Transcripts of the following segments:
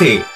Adelante.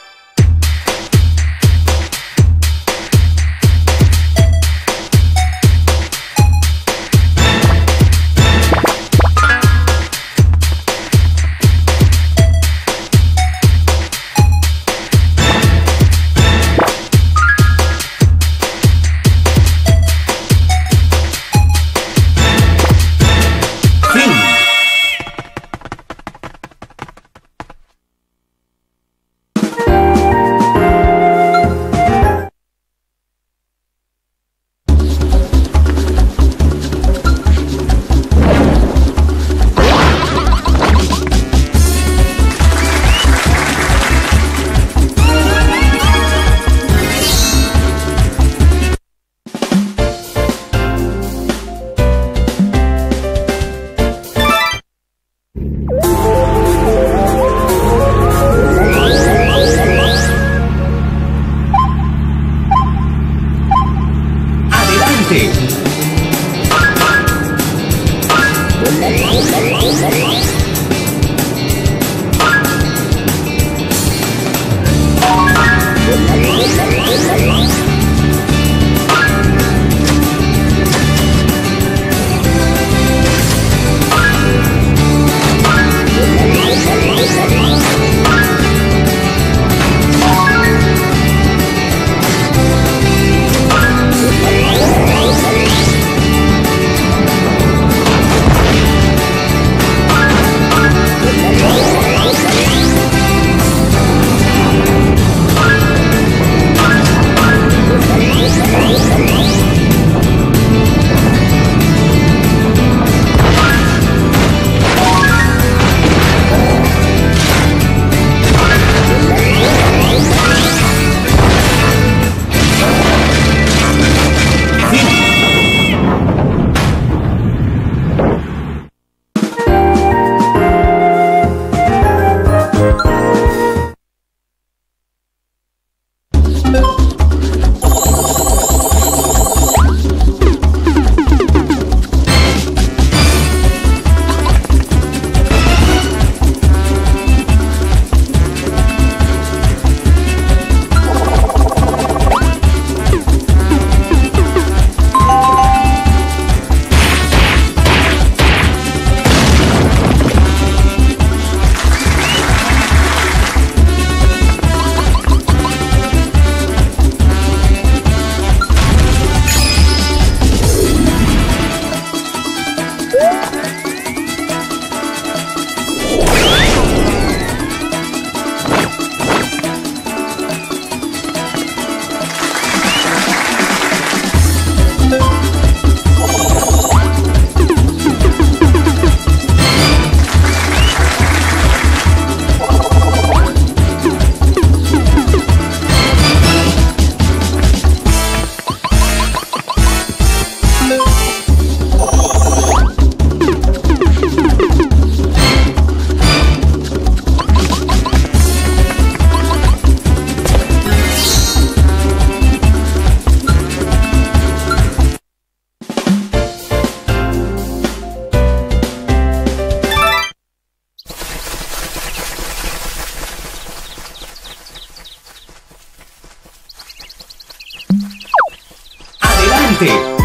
Este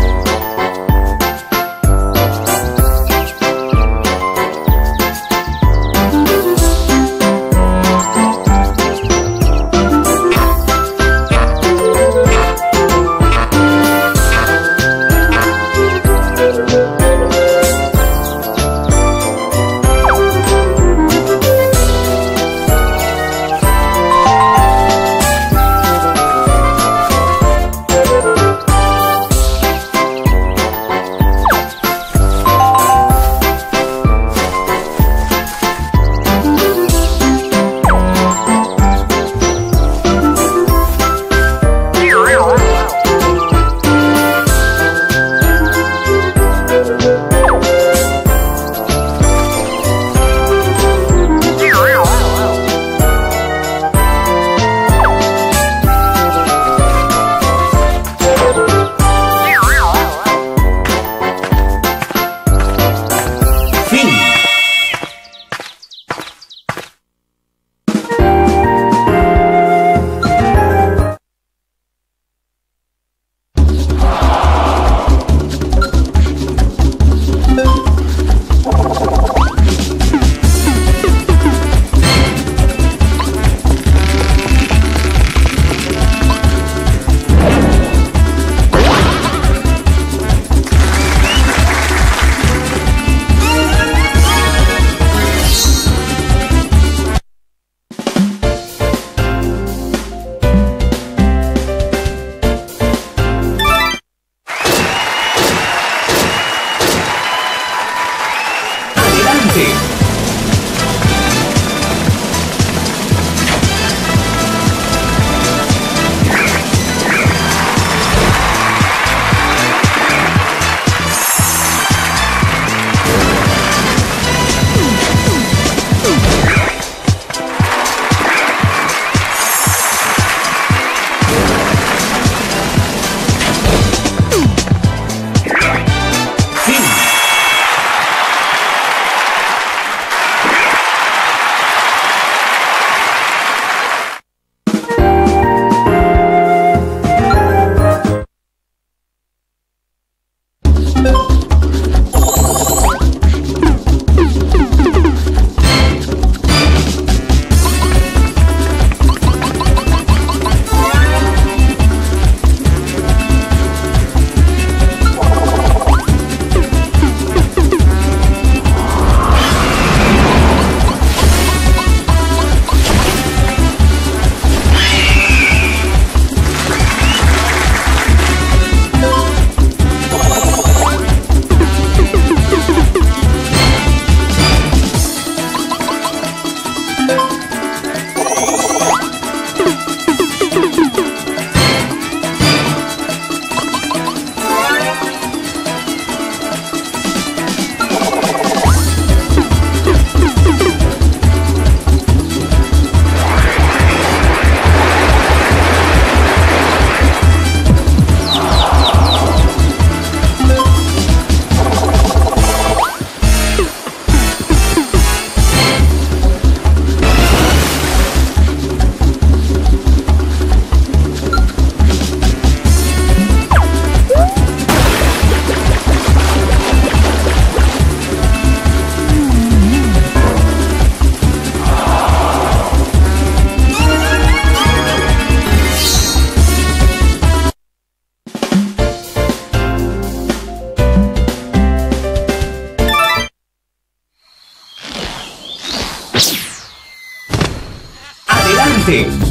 Adelante.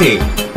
Caliente.